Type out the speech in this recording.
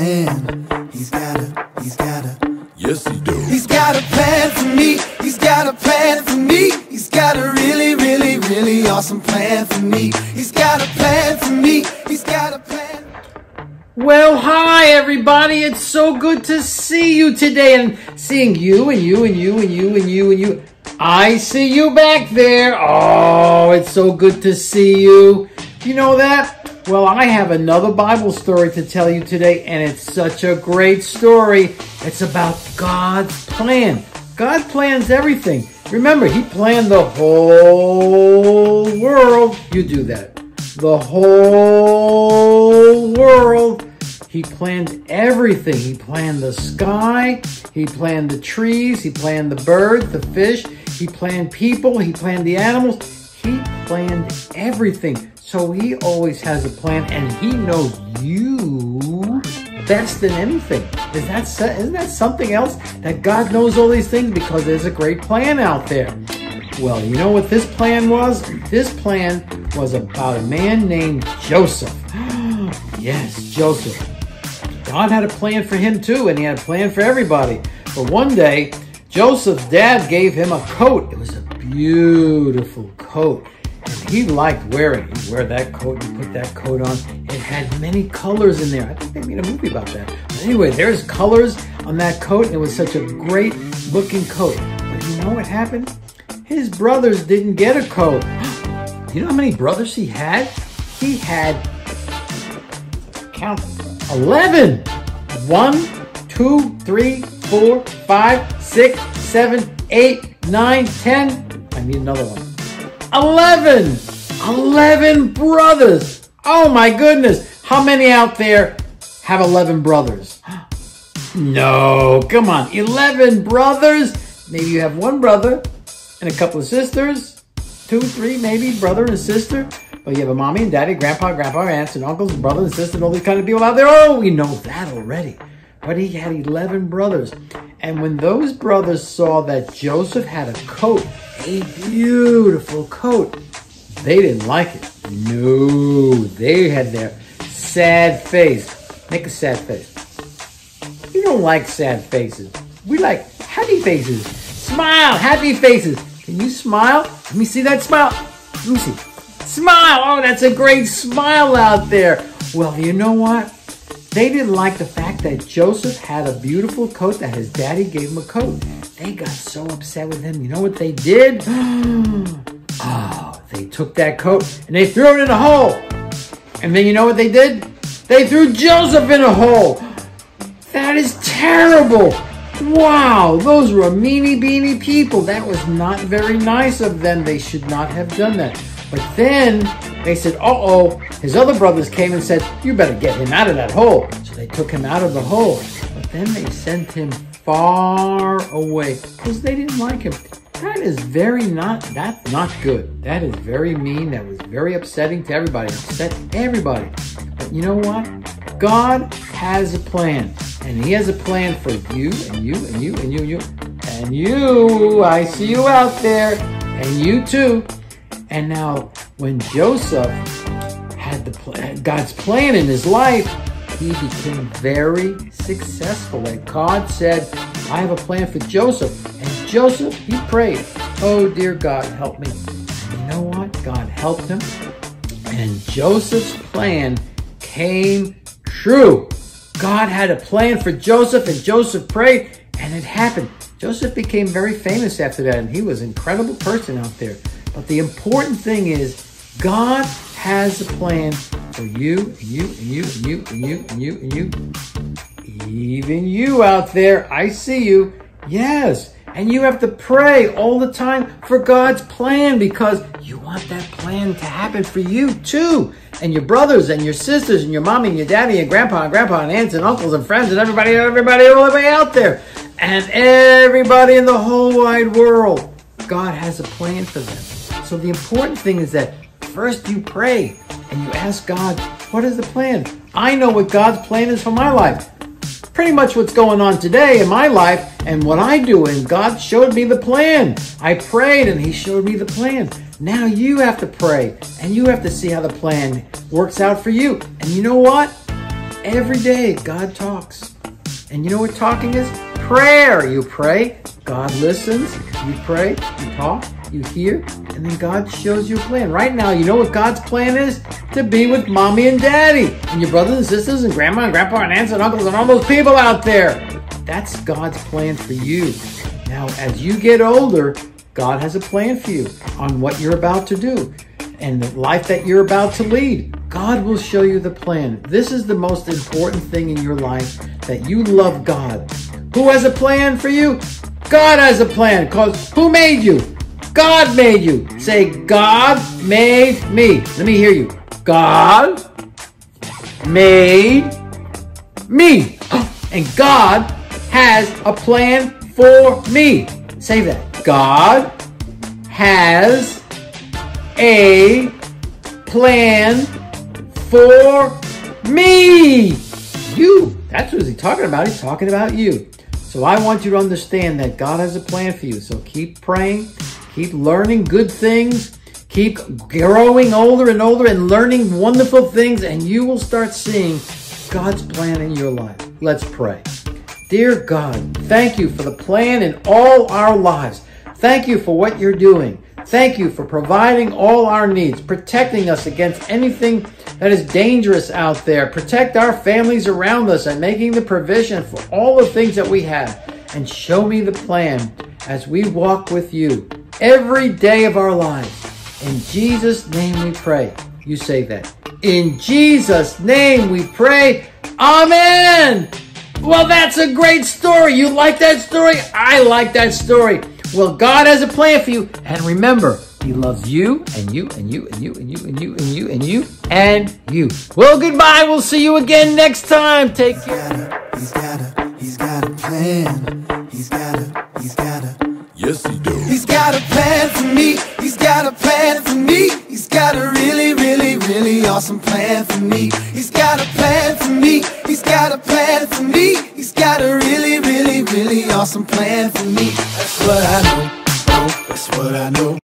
plan. He's got a, he's got a, Yes, he do. he's got a plan for me. He's got a plan for me. He's got a really, really, really awesome plan for me. He's got a plan for me. He's got a plan. Well, hi everybody. It's so good to see you today and seeing you and you and you and you and you and you. I see you back there. Oh, it's so good to see you. You know that? Well, I have another Bible story to tell you today and it's such a great story. It's about God's plan. God plans everything. Remember, He planned the whole world. You do that. The whole world. He planned everything. He planned the sky. He planned the trees. He planned the birds, the fish. He planned people. He planned the animals. Planned everything. So he always has a plan and he knows you best than anything. Is that, isn't that something else? That God knows all these things because there's a great plan out there. Well, you know what this plan was? This plan was about a man named Joseph. yes, Joseph. God had a plan for him too, and he had a plan for everybody. But one day, Joseph's dad gave him a coat. It was a beautiful coat. He liked wearing it. He'd wear that coat and put that coat on. It had many colors in there. I think they made a movie about that. But anyway, there's colors on that coat, and it was such a great looking coat. But you know what happened? His brothers didn't get a coat. You know how many brothers he had? He had count 11 1 2 3 4 5 6 7 8 9 10 i need another one 11 11 brothers. Oh my goodness. How many out there have 11 brothers? No come on. 11 brothers. Maybe you have one brother and a couple of sisters. Two three maybe brother and sister. But you have a mommy and daddy, grandpa, grandpa, aunts and uncles, and brothers and sisters, and all these kind of people out there. Oh, we know that already. But he had 11 brothers. And when those brothers saw that Joseph had a coat, a beautiful coat, they didn't like it. No, they had their sad face. Make a sad face. We don't like sad faces. We like happy faces. Smile, happy faces. Can you smile? Let me see that smile. Let me see. Smile! Oh, that's a great smile out there. Well, you know what? They didn't like the fact that Joseph had a beautiful coat that his daddy gave him a coat. They got so upset with him. You know what they did? Oh, they took that coat and they threw it in a hole. And then you know what they did? They threw Joseph in a hole. That is terrible. Wow, those were meanie beanie people. That was not very nice of them. They should not have done that. But then they said, uh oh, his other brothers came and said, you better get him out of that hole. So they took him out of the hole. But then they sent him far away because they didn't like him. That is very not, that's not good. That is very mean. That was very upsetting to everybody. Upset everybody. But you know what? God has a plan. And he has a plan for you and you and you and you and you. And you, I see you out there. And you too. And now, when Joseph had the pl- God's plan in his life, he became very successful. And God said, "I have a plan for Joseph." And Joseph, he prayed, "Oh dear God, help me." You know what? God helped him, and Joseph's plan came true. God had a plan for Joseph, and Joseph prayed, and it happened. Joseph became very famous after that, and he was an incredible person out there. But the important thing is, God has a plan for you, and you, and you, and you, and you, and you, and you. Even you out there, I see you. Yes. And you have to pray all the time for God's plan because you want that plan to happen for you too. And your brothers and your sisters and your mommy and your daddy and grandpa and grandpa and aunts and uncles and friends and everybody, everybody all the way out there. And everybody in the whole wide world. God has a plan for them. So the important thing is that first you pray and you ask God, what is the plan? I know what God's plan is for my life pretty much what's going on today in my life and what I do. And God showed me the plan. I prayed and He showed me the plan. Now you have to pray and you have to see how the plan works out for you. And you know what? Every day, God talks. And you know what talking is? Prayer. You pray, God listens. You pray, you talk, you hear, and then God shows you a plan. Right now, you know what God's plan is? To be with mommy and daddy, and your brothers and sisters, and grandma and grandpa, and aunts and uncles, and all those people out there. That's God's plan for you. Now, as you get older, God has a plan for you on what you're about to do and the life that you're about to lead. God will show you the plan. This is the most important thing in your life that you love God. Who has a plan for you? God has a plan because who made you? God made you. Say, God made me. Let me hear you. God made me. And God has a plan for me. Say that. God has a plan for me. You. That's what he's talking about. He's talking about you. So I want you to understand that God has a plan for you. So keep praying, keep learning good things, keep growing older and older and learning wonderful things, and you will start seeing God's plan in your life. Let's pray. Dear God, thank you for the plan in all our lives. Thank you for what you're doing. Thank you for providing all our needs, protecting us against anything that is dangerous out there. Protect our families around us and making the provision for all the things that we have. And show me the plan as we walk with you every day of our lives. In Jesus' name we pray. You say that. In Jesus' name we pray. Amen. Well, that's a great story. You like that story? I like that story. Well, God has a plan for you. And remember, He loves you and you and you and you and you and you and you and you and you. Well, goodbye. We'll see you again next time. Take care. He's got a, he's got a plan. He's got a, he's got a. Yes, he do. He's got a plan for me. He's got a plan for me. He's got a really, really, really awesome plan for me. He's got a plan for me. He's got a plan for me. He's got a really, really, really awesome plan for me. That's what I know. Oh, that's what I know.